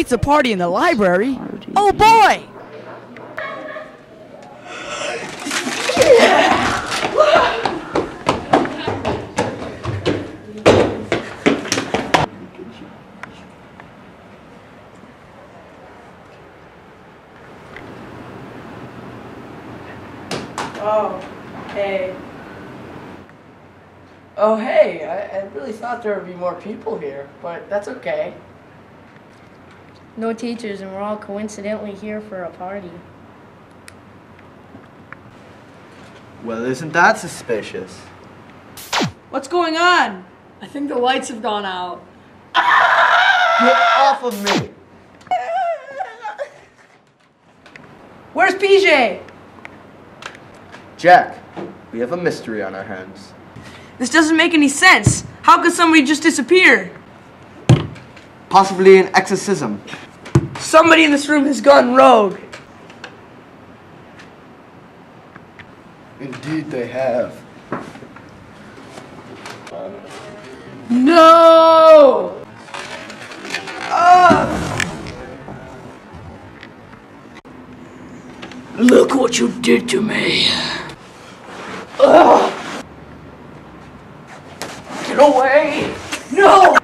pizza party in the library? Oh boy! Oh, hey. Oh, hey, I, I really thought there would be more people here, but that's okay. No teachers, and we're all coincidentally here for a party. Well, isn't that suspicious? What's going on? I think the lights have gone out. Get off of me! Where's PJ? Jack, we have a mystery on our hands. This doesn't make any sense. How could somebody just disappear? Possibly an exorcism. Somebody in this room has gone rogue. Indeed, they have. No! Ah! Look what you did to me. Ugh. Get away! No!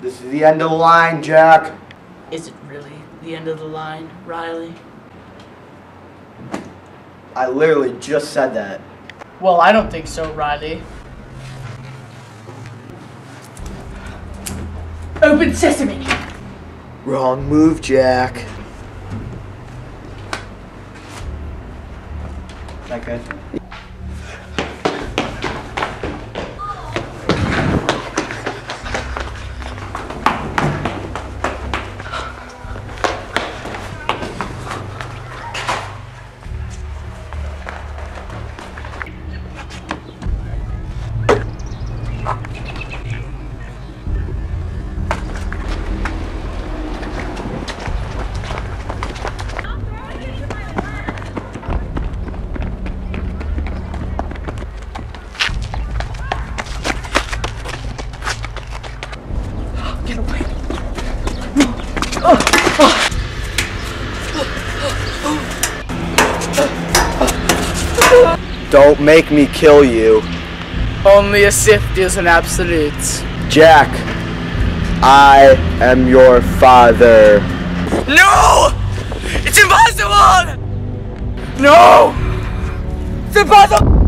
This is the end of the line, Jack. Is it really the end of the line, Riley? I literally just said that. Well, I don't think so, Riley. Open sesame! Wrong move, Jack. Is that good? Don't make me kill you. Only a Sith is an absolute. Jack, I am your father. No! It's impossible! No! It's impossible!